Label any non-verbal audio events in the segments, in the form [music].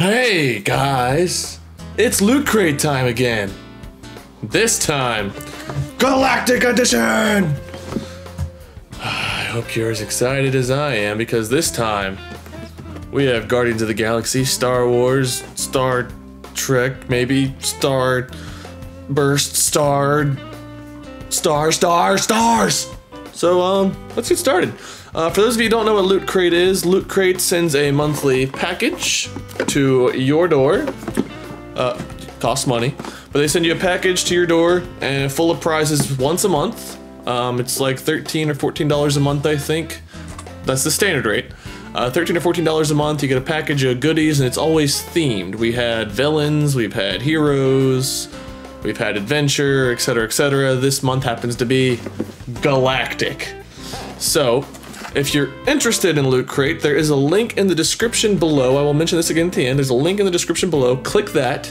Hey guys, it's Loot Crate time again. This time, Galactic Edition! I hope you're as excited as I am because this time we have Guardians of the Galaxy, Star Wars, Star Trek, maybe Star Burst, Star, Star, Star, Stars! So, um, let's get started. Uh, for those of you who don't know what Loot Crate is, Loot Crate sends a monthly package to your door. Uh, costs money, but they send you a package to your door and full of prizes once a month. Um, it's like 13 or 14 dollars a month, I think. That's the standard rate. Uh, 13 or 14 dollars a month. You get a package of goodies, and it's always themed. We had villains, we've had heroes, we've had adventure, etc., etc. This month happens to be galactic. So, if you're interested in Loot Crate, there is a link in the description below. I will mention this again at the end. There's a link in the description below. Click that.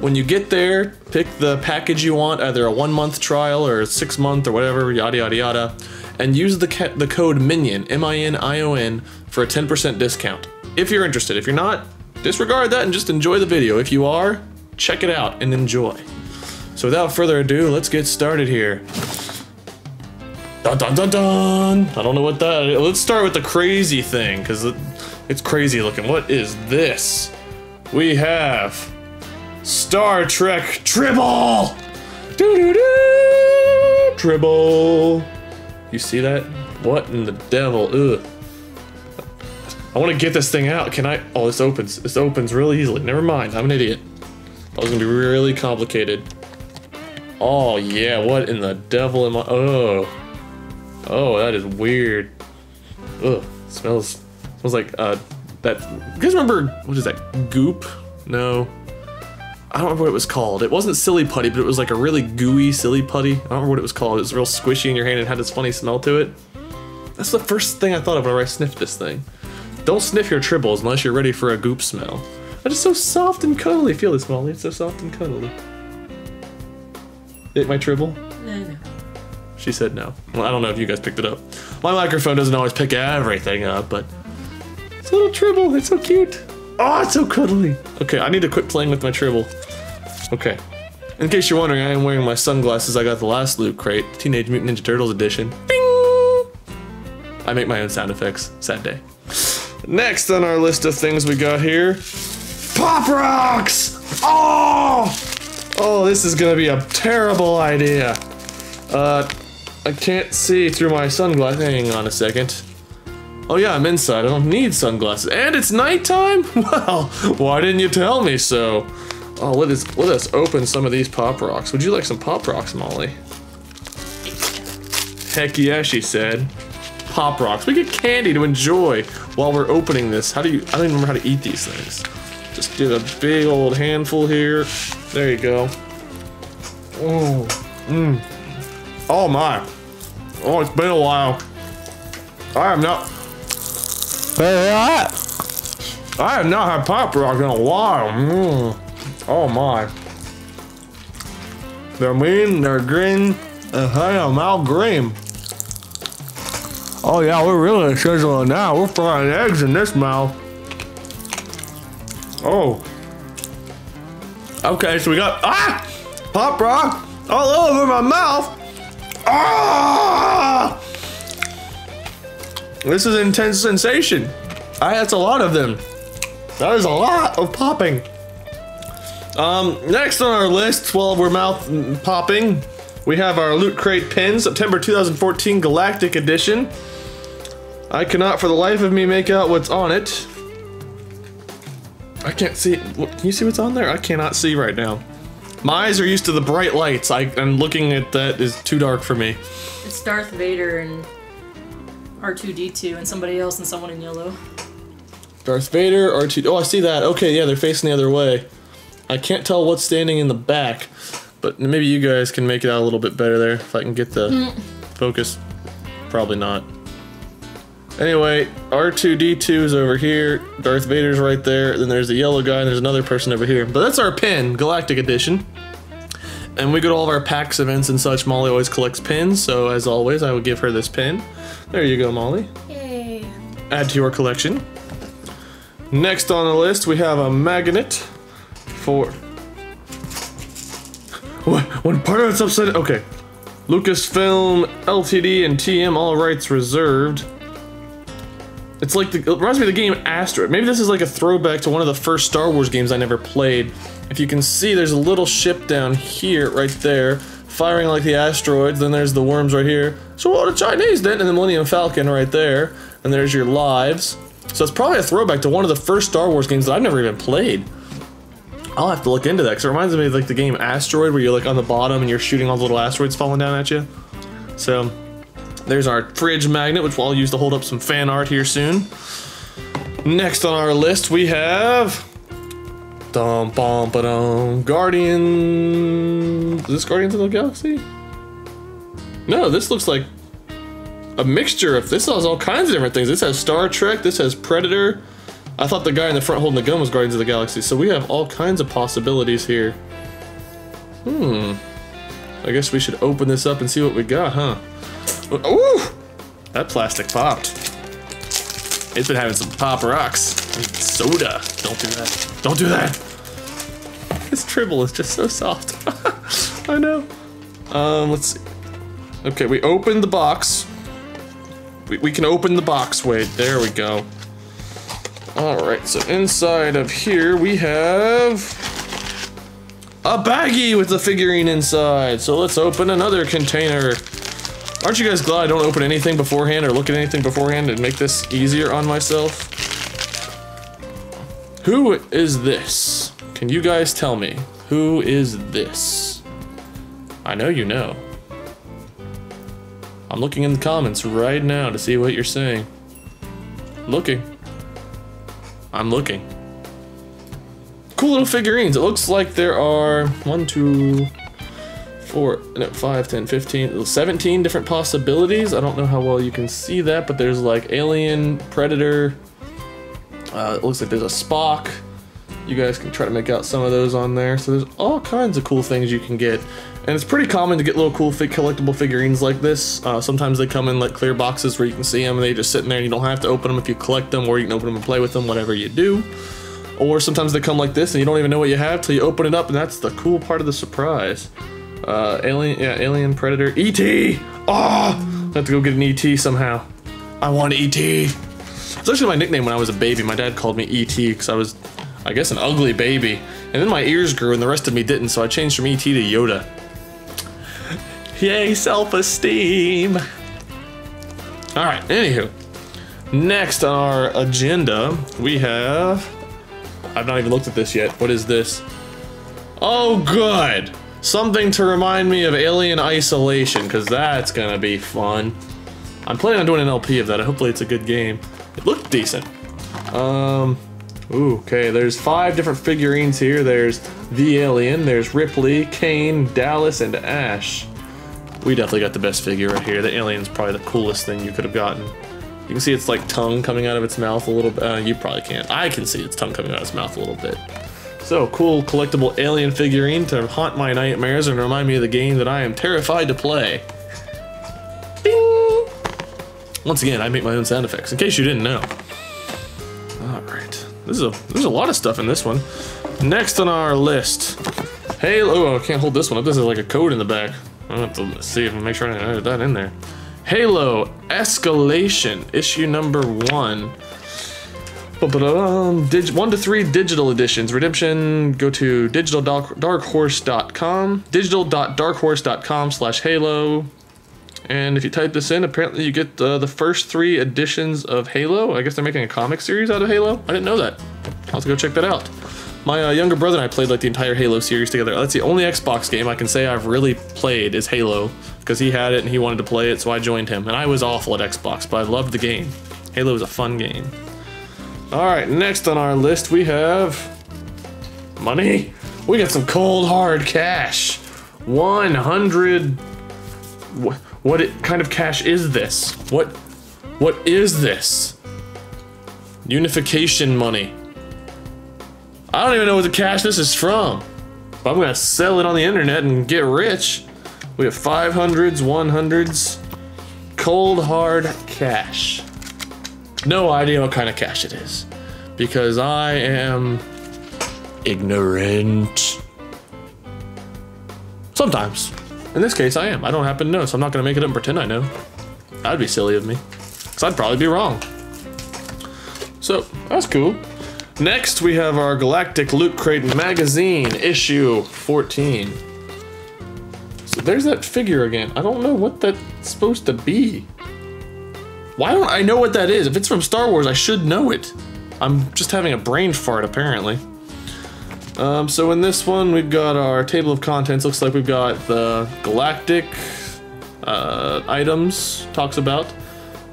When you get there, pick the package you want, either a one month trial or a six month or whatever, yada yada yada, and use the the code MINION, M I N I O N, for a 10% discount. If you're interested. If you're not, disregard that and just enjoy the video. If you are, check it out and enjoy. So without further ado, let's get started here. Dun dun dun dun! I don't know what that. Let's start with the crazy thing, because it, it's crazy looking. What is this? We have Star Trek Tribble! Doo doo doo! Tribble! You see that? What in the devil? Ugh. I want to get this thing out. Can I? Oh, this opens. This opens really easily. Never mind. I'm an idiot. That was gonna be really complicated. Oh yeah, what in the devil am I? Oh. Oh, that is weird. Ugh, smells smells like uh that. You guys remember what is that? Goop? No, I don't remember what it was called. It wasn't silly putty, but it was like a really gooey silly putty. I don't remember what it was called. It was real squishy in your hand and had this funny smell to it. That's the first thing I thought of whenever I sniffed this thing. Don't sniff your tribbles unless you're ready for a goop smell. That is so soft and cuddly. Feel this, Molly. It's so soft and cuddly. Ate my tribble? She said no. Well, I don't know if you guys picked it up. My microphone doesn't always pick everything up, but it's a little tribble. It's so cute. Oh, it's so cuddly. Okay, I need to quit playing with my tribble. Okay. In case you're wondering, I am wearing my sunglasses I got the last loot crate, Teenage Mutant Ninja Turtles edition. Bing! I make my own sound effects. Sad day. Next on our list of things we got here, Pop Rocks! Oh! Oh, this is gonna be a terrible idea. Uh, I can't see through my sunglasses. Hang on a second. Oh yeah, I'm inside. I don't need sunglasses. And it's nighttime? [laughs] Well, why didn't you tell me so? Oh, let us, let us open some of these Pop Rocks. Would you like some Pop Rocks, Molly? Heck yeah, she said. Pop Rocks. We get candy to enjoy while we're opening this. How do you, I don't even remember how to eat these things. Just get a big old handful here. There you go. Oh, mmm. Oh my. Oh, it's been a while. I have not. I have not had Pop Rock in a while. Mm. Oh my. They're mean, they're green, and hey, I'm out green. Oh yeah, we're really sizzling now. We're frying eggs in this mouth. Oh. Okay, so we got, ah! Pop Rock all over my mouth. Ah! This is intense sensation. I that's a lot of them. That is a lot of popping. Um, next on our list, while we're mouth popping, we have our Loot Crate pin, September 2014 Galactic Edition. I cannot for the life of me make out what's on it. I can't see. Can you see what's on there? I cannot see right now. My eyes are used to the bright lights. I, am looking at that is too dark for me. It's Darth Vader and R2D2 and somebody else and someone in yellow. Darth Vader, R2. Oh, I see that. Okay, yeah, they're facing the other way. I can't tell what's standing in the back, but maybe you guys can make it out a little bit better there if I can get the mm. focus. Probably not. Anyway, R2D2 is over here. Darth Vader's right there. Then there's the yellow guy, and there's another person over here. But that's our pin, Galactic Edition. And we go to all of our PAX events and such. Molly always collects pins, so as always, I will give her this pin. There you go, Molly. Yay. Add to your collection. Next on the list, we have a magnet for. What? When part of it's upside. Okay. Lucasfilm, LTD, and TM, all rights reserved. It's like the. It reminds me of the game Asteroid. Maybe this is like a throwback to one of the first Star Wars games I never played. If you can see, there's a little ship down here, right there, firing like the asteroids. Then there's the worms right here. So what the Chinese did, and the Millennium Falcon right there. And there's your lives. So it's probably a throwback to one of the first Star Wars games that I've never even played. I'll have to look into that because it reminds me of like the game Asteroid, where you're like on the bottom and you're shooting all the little asteroids falling down at you. So there's our fridge magnet, which I'll use to hold up some fan art here soon. Next on our list, we have. Dum bum ba dum. Guardian. Is this Guardians of the Galaxy? No, this looks like a mixture of. This has all kinds of different things. This has Star Trek, this has Predator. I thought the guy in the front holding the gun was Guardians of the Galaxy, so we have all kinds of possibilities here. Hmm. I guess we should open this up and see what we got, huh? Ooh! That plastic popped. It's been having some pop rocks. Soda. Don't do that. Don't do that! This tribble is just so soft. [laughs] I know. Um, let's see. Okay, we opened the box. We, we can open the box, wait. There we go. Alright, so inside of here we have a baggie with the figurine inside. So let's open another container. Aren't you guys glad I don't open anything beforehand or look at anything beforehand and make this easier on myself? Who is this? Can you guys tell me? Who is this? I know you know. I'm looking in the comments right now to see what you're saying. Looking. I'm looking. Cool little figurines. It looks like there are one, two, four, no, five, 10, 15, 17 different possibilities. I don't know how well you can see that, but there's like Alien, Predator. Uh, it looks like there's a Spock. You guys can try to make out some of those on there. So there's all kinds of cool things you can get. And it's pretty common to get little cool collectible figurines like this. Uh, sometimes they come in like clear boxes where you can see them and they just sit in there and you don't have to open them if you collect them or you can open them and play with them, whatever you do. Or sometimes they come like this and you don't even know what you have till you open it up and that's the cool part of the surprise. Uh, alien, yeah, Alien, Predator, E.T. Oh, I have to go get an E.T. somehow. I want E.T. It's actually my nickname when I was a baby. My dad called me E.T. because I was, I guess, an ugly baby. And then my ears grew and the rest of me didn't, so I changed from E.T. to Yoda. Yay, self-esteem. All right, anywho. Next on our agenda, we have... I've not even looked at this yet. What is this? Oh, good. Something to remind me of Alien Isolation, because that's to be fun. I'm planning on doing an LP of that. Hopefully it's a good game. It looked decent. Um, ooh, okay, there's five different figurines here. There's the Alien, there's Ripley, Kane, Dallas, and Ash. We definitely got the best figure right here. The alien's probably the coolest thing you could have gotten. You can see its like tongue coming out of its mouth a little bit. Uh, you probably can't. I can see its tongue coming out of its mouth a little bit. So, cool collectible alien figurine to haunt my nightmares and remind me of the game that I am terrified to play. Ding! Once again, I make my own sound effects, in case you didn't know. Alright. This is a there's a lot of stuff in this one. Next on our list. Halo. Oh, I can't hold this one up. This is like a code in the back. I have to see if I make sure I added that in there. Halo Escalation, issue number one. Dig one to three digital editions. Redemption, go to digitaldarkhorse.com, digital.darkhorse.com slash halo. And if you type this in, apparently you get uh, the first three editions of Halo. I guess they're making a comic series out of Halo. I didn't know that. I'll have to go check that out. My uh, younger brother and I played like the entire Halo series together. That's the only Xbox game I can say I've really played is Halo because he had it and he wanted to play it, so I joined him. And I was awful at Xbox, but I loved the game. Halo was a fun game. All right, next on our list we have money. We got some cold hard cash. 100 what, what kind of cash is this? What what is this? Unification money. I don't even know what the cash this is from. But I'm gonna sell it on the internet and get rich. We have 500s, 100s, cold hard cash. No idea what kind of cash it is. because I am ignorant. Sometimes. In this case, I am. I don't happen to know, so I'm not going to make it up and pretend I know. That'd be silly of me. Because I'd probably be wrong. So, that's cool. Next, we have our Galactic Loot Crate Magazine, issue 14. So there's that figure again. I don't know what that's supposed to be. Why don't I know what that is? If it's from Star Wars, I should know it. I'm just having a brain fart, apparently. Um, so in this one, we've got our table of contents. Looks like we've got the Galactic uh, items, talks about.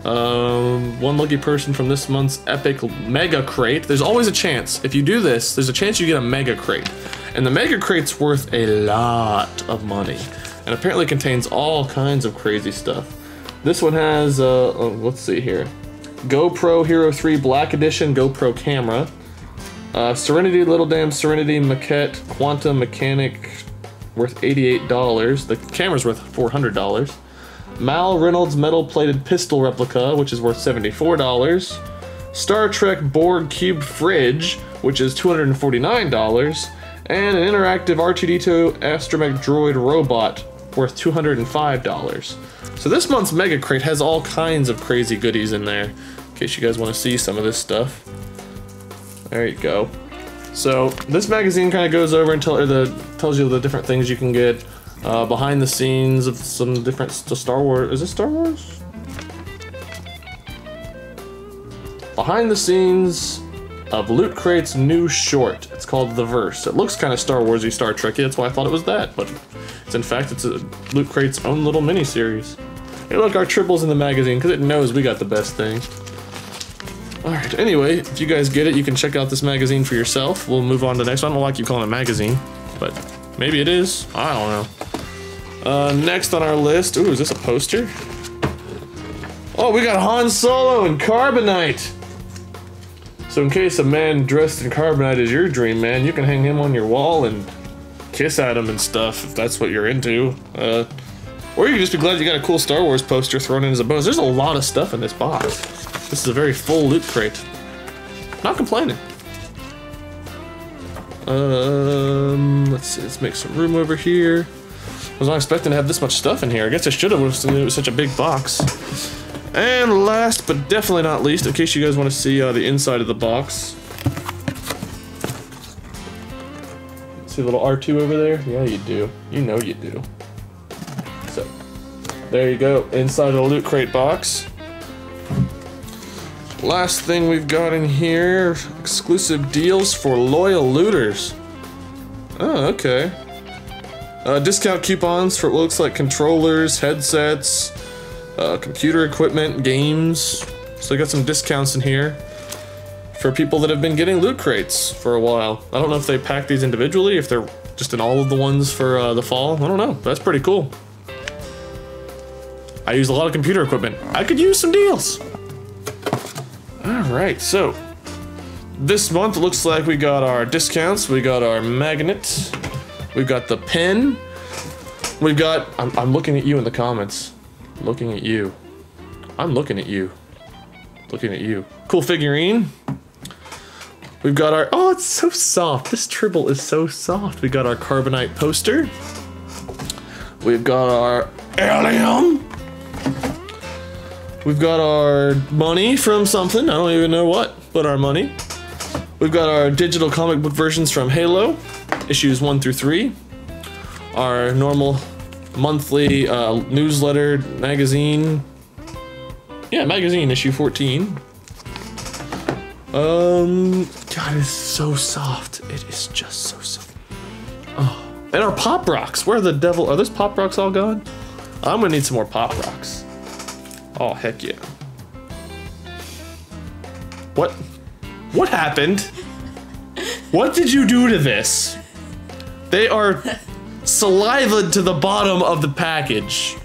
Um, one lucky person from this month's epic mega crate. There's always a chance. If you do this, there's a chance you get a mega crate. And the mega crate's worth a lot of money. And apparently contains all kinds of crazy stuff. This one has, uh, oh, let's see here. GoPro Hero 3 Black Edition GoPro camera. Uh, Serenity Little Damn Serenity Maquette Quantum Mechanic worth $88. The camera's worth $400. Mal Reynolds metal plated pistol replica, which is worth $74. Star Trek Borg Cube Fridge, which is $249. And an interactive R2D2 astromech droid robot, worth $205. So this month's Mega Crate has all kinds of crazy goodies in there, in case you guys want to see some of this stuff. There you go. So this magazine kind of goes over and tell, the, tells you the different things you can get uh, behind the scenes of some different Star Wars. Is it Star Wars? Behind the scenes of Loot Crate's new short. It's called The Verse. It looks kind of Star Warsy, Star Trekky. That's why I thought it was that, but it's in fact it's a Loot Crate's own little mini series. Hey, look, our tribbles in the magazine because it knows we got the best thing. Alright, anyway, if you guys get it, you can check out this magazine for yourself. We'll move on to the next one. I don't like you calling it a magazine, but maybe it is. I don't know. Uh, next on our list, ooh, is this a poster? Oh, we got Han Solo and Carbonite. So in case a man dressed in Carbonite is your dream, man, you can hang him on your wall and kiss at him and stuff if that's what you're into. Uh, or you can just be glad you got a cool Star Wars poster thrown in as a bonus. There's a lot of stuff in this box. This is a very full loot crate. Not complaining. Um, let's see, let's make some room over here. I was not expecting to have this much stuff in here. I guess I should have when it was such a big box. And last but definitely not least, in case you guys want to see uh, the inside of the box. See little R2 over there? Yeah, you do. You know you do. So, there you go, inside the Loot Crate box. Last thing we've got in here, exclusive deals for loyal looters. Oh, okay. Uh, discount coupons for what looks like controllers, headsets, uh, computer equipment, games. So we got some discounts in here for people that have been getting loot crates for a while. I don't know if they pack these individually, if they're just in all of the ones for uh, the fall. I don't know. That's pretty cool. I use a lot of computer equipment. I could use some deals. All right, so this month looks like we got our discounts. We got our magnet. We've got the pen. We've got. I'm, I'm looking at you in the comments. Looking at you. I'm looking at you. Looking at you. Cool figurine. We've got our. Oh, it's so soft. This tribble is so soft. We got our carbonite poster. We've got our alien. We've got our money from something. I don't even know what, but our money. We've got our digital comic book versions from Halo, issues 1 through 3. Our normal monthly uh, newsletter magazine. Yeah, magazine issue 14. Um, God, it's so soft. It is just so soft. Oh, and our pop rocks. Where the devil are those pop rocks all gone? I'm gonna need some more pop rocks. Oh, heck yeah. What? What happened? What did you do to this? They are saliva to the bottom of the package.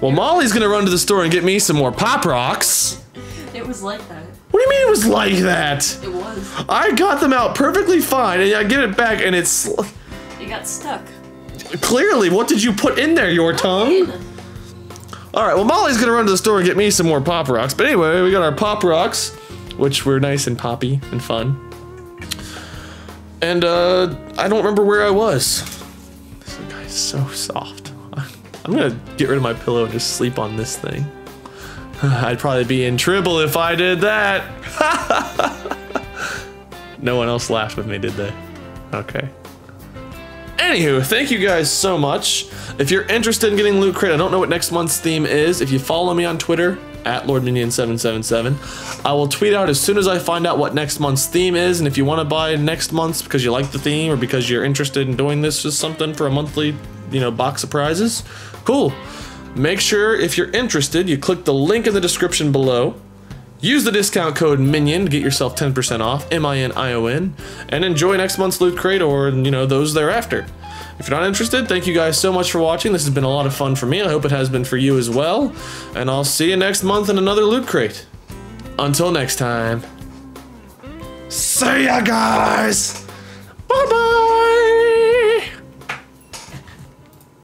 Well, Molly's gonna run to the store and get me some more Pop Rocks. Was like that. What do you mean it was like that? It was. I got them out perfectly fine, and I get it back, and it's It got stuck. clearly. What did you put in there, your tongue? All right, well, Molly's gonna run to the store and get me some more Pop Rocks. But anyway, we got our Pop Rocks, which were nice and poppy and fun. And uh, I don't remember where I was. This guy's so soft. [laughs] I'm gonna get rid of my pillow and just sleep on this thing. [laughs] I'd probably be in trouble if I did that. [laughs] no one else laughed with me, did they? Okay. Anywho, thank you guys so much. If you're interested in getting Loot Crate, I don't know what next month's theme is. If you follow me on Twitter, at LordMinion777, I will tweet out as soon as I find out what next month's theme is. And if you want to buy next month's because you like the theme or because you're interested in doing this as something for a monthly, you know, box of prizes, cool. Make sure if you're interested, you click the link in the description below. Use the discount code MINION to get yourself 10% off, M-I-N-I-O-N, and enjoy next month's Loot Crate or, you know, those thereafter. If you're not interested, thank you guys so much for watching. This has been a lot of fun for me. I hope it has been for you as well. And I'll see you next month in another Loot Crate. Until next time. See ya, guys!